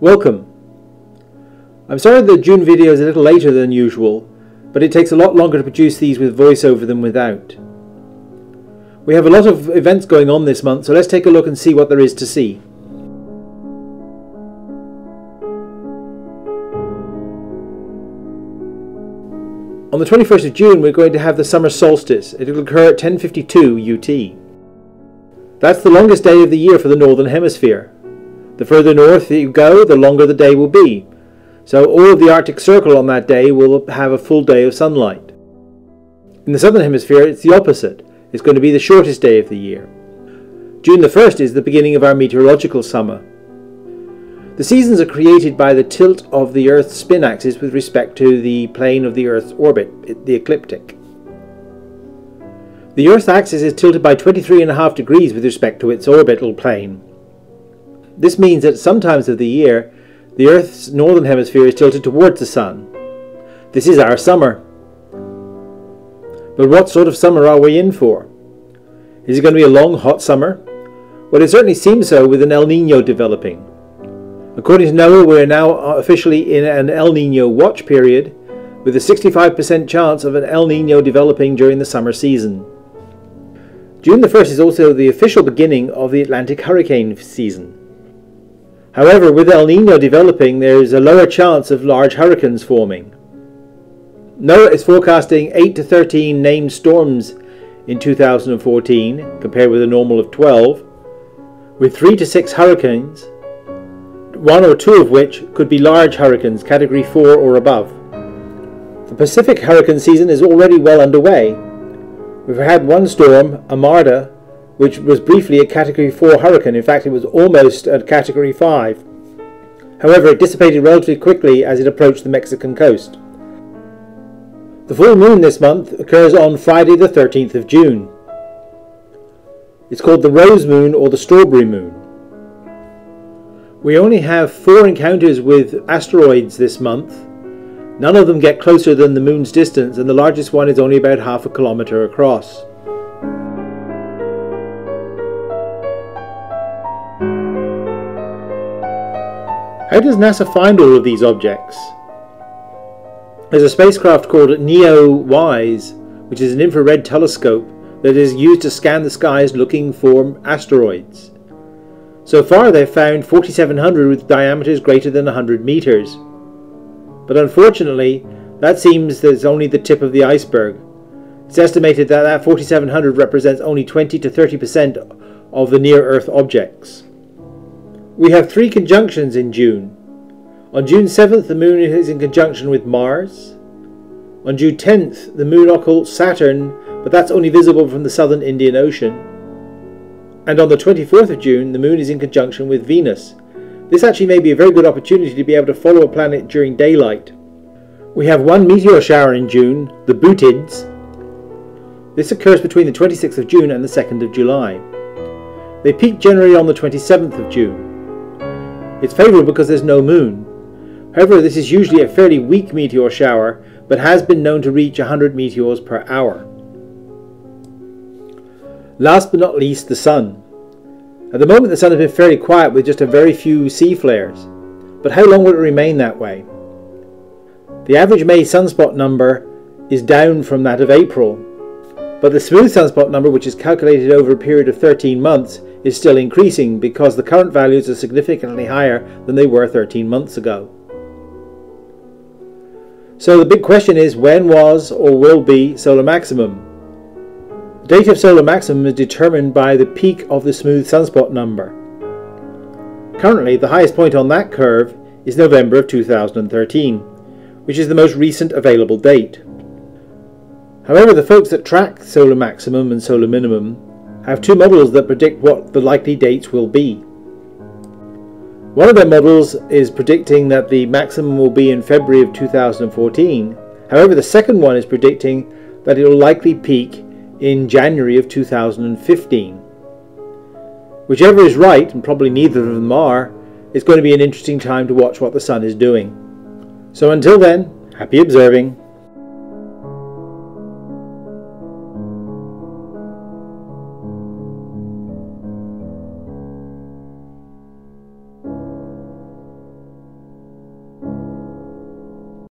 Welcome. I'm sorry the June video is a little later than usual, but it takes a lot longer to produce these with voiceover than without. We have a lot of events going on this month, so let's take a look and see what there is to see. On the 21st of June, we're going to have the summer solstice. It will occur at 10.52 UT. That's the longest day of the year for the Northern Hemisphere. The further north you go, the longer the day will be. So all of the Arctic Circle on that day will have a full day of sunlight. In the Southern Hemisphere, it's the opposite. It's going to be the shortest day of the year. June the 1st is the beginning of our meteorological summer. The seasons are created by the tilt of the Earth's spin axis with respect to the plane of the Earth's orbit, the ecliptic. The Earth's axis is tilted by 23.5 degrees with respect to its orbital plane. This means that sometimes of the year, the Earth's northern hemisphere is tilted towards the Sun. This is our summer. But what sort of summer are we in for? Is it going to be a long, hot summer? Well, it certainly seems so with an El Nino developing. According to NOAA, we are now officially in an El Nino watch period, with a 65% chance of an El Nino developing during the summer season. June the 1st is also the official beginning of the Atlantic hurricane season. However, with El Nino developing, there is a lower chance of large hurricanes forming. NOAA is forecasting 8 to 13 named storms in 2014, compared with a normal of 12, with 3 to 6 hurricanes, one or two of which could be large hurricanes, category 4 or above. The Pacific hurricane season is already well underway. We've had one storm, Amanda, which was briefly a Category 4 hurricane. In fact, it was almost a Category 5. However, it dissipated relatively quickly as it approached the Mexican coast. The full moon this month occurs on Friday the 13th of June. It's called the rose moon or the strawberry moon. We only have four encounters with asteroids this month. None of them get closer than the moon's distance and the largest one is only about half a kilometre across. How does NASA find all of these objects? There's a spacecraft called NEOWISE, which is an infrared telescope that is used to scan the skies looking for asteroids. So far they've found 4700 with diameters greater than 100 meters. But unfortunately, that seems that's only the tip of the iceberg. It's estimated that that 4700 represents only 20 to 30% of the near-Earth objects. We have three conjunctions in June. On June 7th, the Moon is in conjunction with Mars. On June 10th, the Moon occults Saturn, but that's only visible from the southern Indian Ocean. And on the 24th of June, the Moon is in conjunction with Venus. This actually may be a very good opportunity to be able to follow a planet during daylight. We have one meteor shower in June, the Boötids. This occurs between the 26th of June and the 2nd of July. They peak generally on the 27th of June. It's favourable because there's no moon. However, this is usually a fairly weak meteor shower, but has been known to reach 100 meteors per hour. Last but not least, the Sun. At the moment the Sun has been fairly quiet with just a very few C flares, but how long will it remain that way? The average May sunspot number is down from that of April, but the smooth sunspot number, which is calculated over a period of 13 months, is still increasing because the current values are significantly higher than they were 13 months ago. So the big question is when was or will be solar maximum? The date of solar maximum is determined by the peak of the smooth sunspot number. Currently, the highest point on that curve is November of 2013, which is the most recent available date. However, the folks that track solar maximum and solar minimum have two models that predict what the likely dates will be. One of their models is predicting that the maximum will be in February of 2014. However, the second one is predicting that it will likely peak in January of 2015. Whichever is right, and probably neither of them are, it's going to be an interesting time to watch what the Sun is doing. So until then, happy observing.